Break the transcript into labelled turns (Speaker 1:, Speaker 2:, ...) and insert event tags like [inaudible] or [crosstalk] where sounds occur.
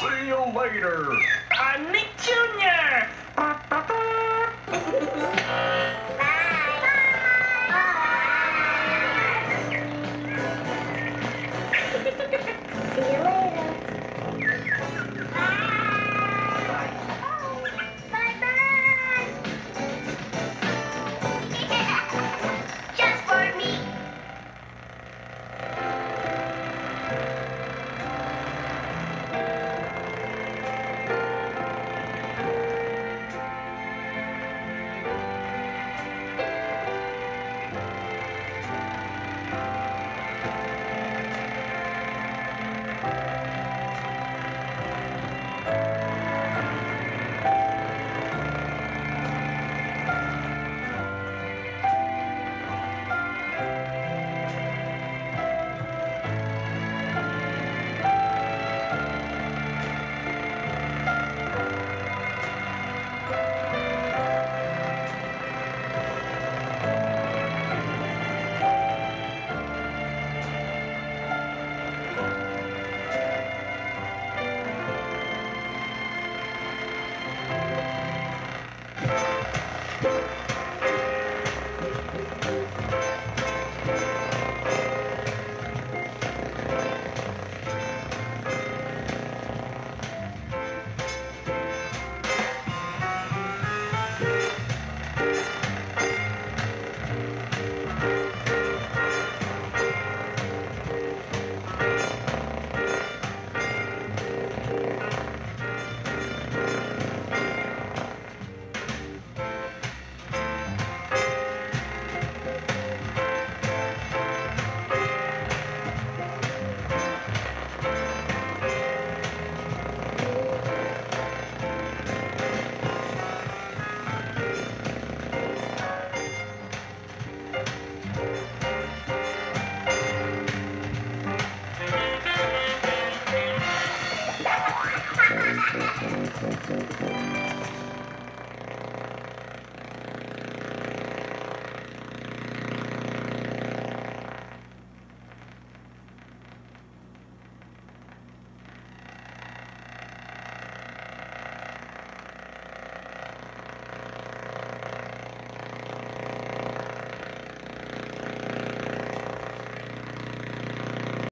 Speaker 1: See you later. I'm Nick Jr. [laughs]
Speaker 2: [laughs] Just for me.